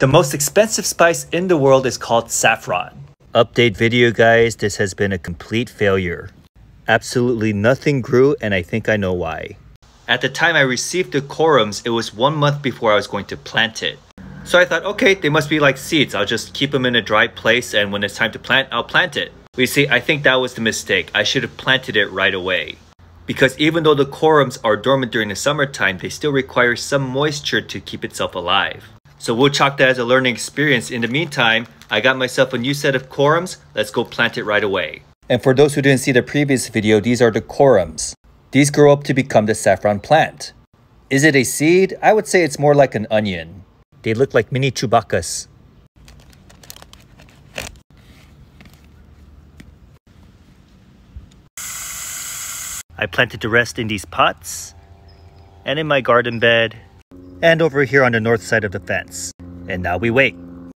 The most expensive spice in the world is called saffron. Update video guys, this has been a complete failure. Absolutely nothing grew and I think I know why. At the time I received the corums, it was one month before I was going to plant it. So I thought, okay, they must be like seeds. I'll just keep them in a dry place and when it's time to plant, I'll plant it. You see, I think that was the mistake. I should have planted it right away. Because even though the corums are dormant during the summertime, they still require some moisture to keep itself alive. So we'll chalk that as a learning experience. In the meantime, I got myself a new set of corums. Let's go plant it right away. And for those who didn't see the previous video, these are the corums. These grow up to become the saffron plant. Is it a seed? I would say it's more like an onion. They look like mini Chewbacca's. I planted the rest in these pots and in my garden bed and over here on the north side of the fence. And now we wait.